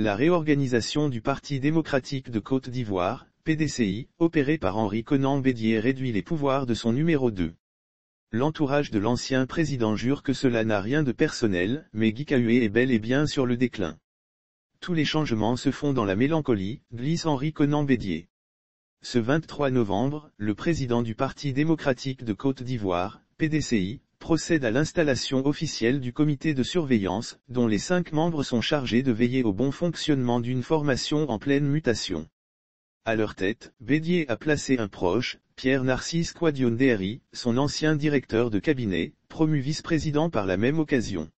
La réorganisation du Parti démocratique de Côte d'Ivoire, PDCI, opérée par Henri Conan Bédier réduit les pouvoirs de son numéro 2. L'entourage de l'ancien président jure que cela n'a rien de personnel, mais Guy est bel et bien sur le déclin. Tous les changements se font dans la mélancolie, glisse Henri Conan Bédier. Ce 23 novembre, le président du Parti démocratique de Côte d'Ivoire, PDCI, procède à l'installation officielle du comité de surveillance, dont les cinq membres sont chargés de veiller au bon fonctionnement d'une formation en pleine mutation. À leur tête, Bédier a placé un proche, Pierre-Narcisse Quadion son ancien directeur de cabinet, promu vice-président par la même occasion.